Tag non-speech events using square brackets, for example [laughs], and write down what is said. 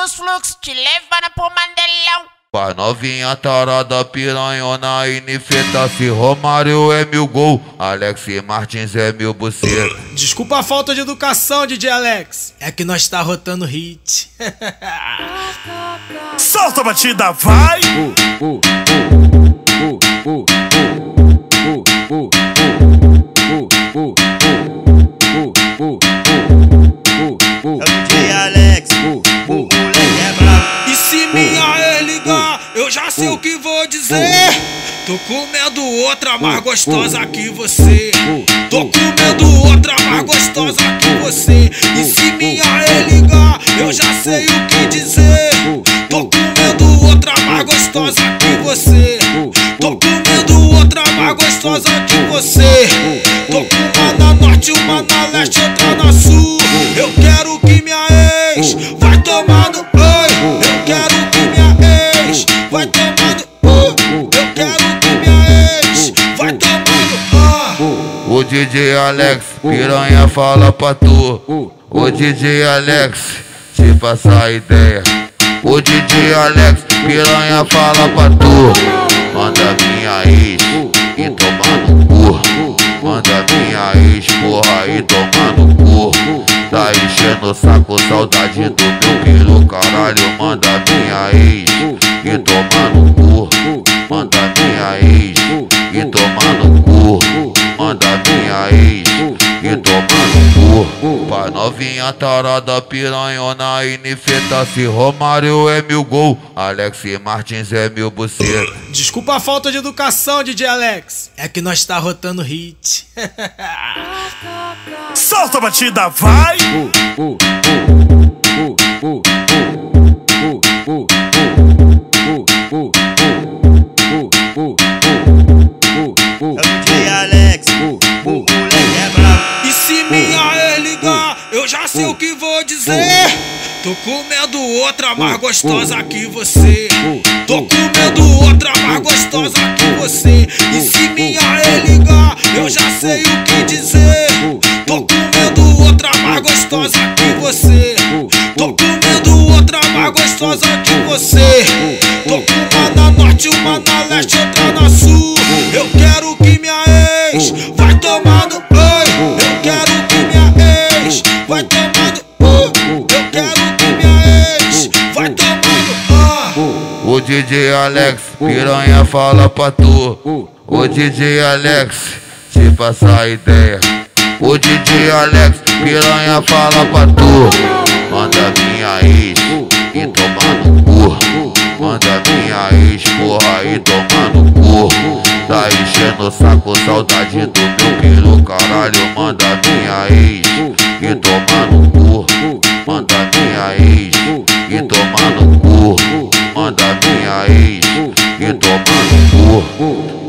dos fluxos, te levando pro Mandelão. Vai novinha tarada, piranhona, inifeta-se Romário é mil gol, Alex Martins é mil buceta Desculpa a falta de educação, DJ Alex É que nós tá rotando hit [laughs] Solta a batida, vai! Uh, uh, uh, sei o que vou dizer. Tô comendo outra mais gostosa que você. Tô comendo outra mais gostosa que você. E se minha é ligar, eu já sei o que dizer. Tô comendo outra mais gostosa que você. Tô comendo outra mais gostosa que você. Tô com uma na norte, uma na leste, outra na sul. Eu quero DJ Alex, piranha fala pra tu. O DJ Alex, te passa a ideia. O DJ Alex, piranha fala pra tu. Manda minha ex e toma no cu. Manda minha ex, porra, e toma no cu. Tá enchendo o saco, saudade do meu piro, caralho. Manda minha ex e toma no cu. E toma cu. Pra novinha tarada, piranhona, inifeta-se Romário é mil gol, Alex Martins é mil buceta. Desculpa a falta de educação, DJ Alex. É que nós tá rotando hit. [laughs] Solta a batida, vai! Uh, uh, uh, sei o que vou dizer. Tô comendo outra mais gostosa que você. Tô comendo outra mais gostosa que você. E se minha é ligar, eu já sei o que dizer. Tô comendo outra mais gostosa que você. Tô comendo outra mais gostosa que você. Tô com uma na norte, uma na leste, outra O DJ Alex, piranha fala pra tu. O DJ Alex, te passa a ideia. O DJ Alex, piranha fala pra tu. Manda minha ex e toma no cu. Manda minha ex, porra, e toma no cu. Tá enchendo o saco, saudade do meu piro, caralho. Manda minha ex e toma no cu. Manda minha ex e toma no cu manda minha ex e toma no cu.